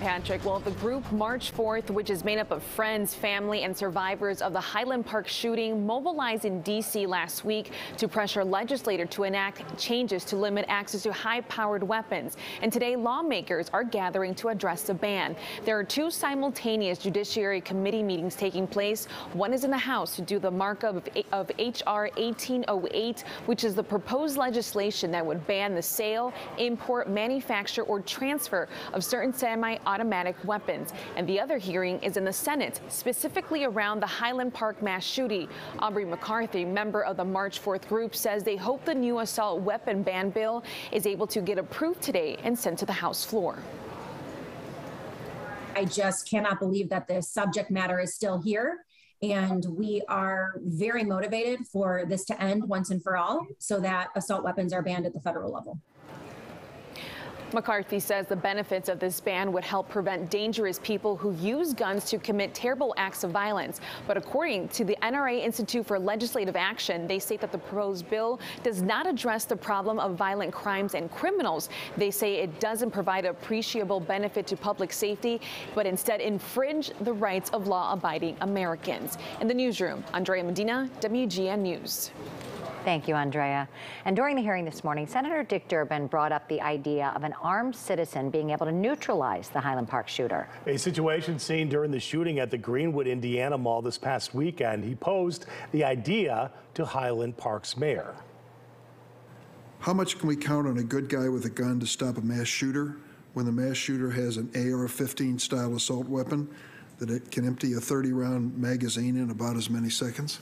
Patrick, well, the group March 4th, which is made up of friends, family, and survivors of the Highland Park shooting, mobilized in D.C. last week to pressure legislators to enact changes to limit access to high-powered weapons. And today, lawmakers are gathering to address the ban. There are two simultaneous Judiciary Committee meetings taking place. One is in the House to do the markup of, of H.R. 1808, which is the proposed legislation that would ban the sale, import, manufacture, or transfer of certain semi automatic weapons. And the other hearing is in the Senate, specifically around the Highland Park mass shooting. Aubrey McCarthy, member of the March 4th group, says they hope the new assault weapon ban bill is able to get approved today and sent to the House floor. I just cannot believe that the subject matter is still here. And we are very motivated for this to end once and for all so that assault weapons are banned at the federal level. McCarthy says the benefits of this ban would help prevent dangerous people who use guns to commit terrible acts of violence. But according to the NRA Institute for Legislative Action, they state that the proposed bill does not address the problem of violent crimes and criminals. They say it doesn't provide appreciable benefit to public safety, but instead infringe the rights of law-abiding Americans. In the newsroom, Andrea Medina, WGN News. Thank you, Andrea. And during the hearing this morning, Senator Dick Durbin brought up the idea of an armed citizen being able to neutralize the Highland Park shooter. A situation seen during the shooting at the Greenwood, Indiana Mall this past weekend. He posed the idea to Highland Park's mayor. How much can we count on a good guy with a gun to stop a mass shooter when the mass shooter has an AR-15 style assault weapon that it can empty a 30-round magazine in about as many seconds?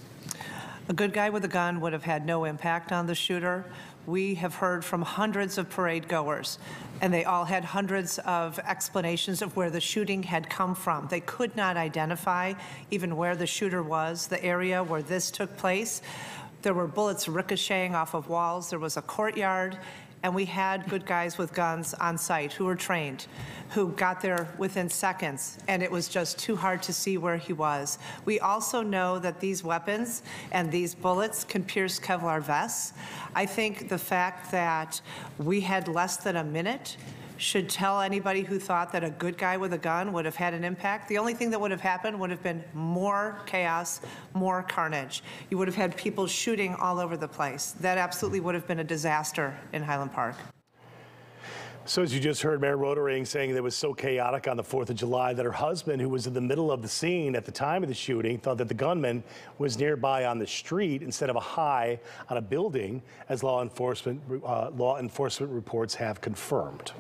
A good guy with a gun would have had no impact on the shooter. We have heard from hundreds of parade goers, and they all had hundreds of explanations of where the shooting had come from. They could not identify even where the shooter was, the area where this took place. There were bullets ricocheting off of walls. There was a courtyard, and we had good guys with guns on site who were trained, who got there within seconds, and it was just too hard to see where he was. We also know that these weapons and these bullets can pierce Kevlar vests. I think the fact that we had less than a minute should tell anybody who thought that a good guy with a gun would have had an impact. The only thing that would have happened would have been more chaos, more carnage. You would have had people shooting all over the place. That absolutely would have been a disaster in Highland Park. So as you just heard Mayor Rotering saying that it was so chaotic on the 4th of July that her husband, who was in the middle of the scene at the time of the shooting, thought that the gunman was nearby on the street instead of a high on a building, as law enforcement, uh, law enforcement reports have confirmed.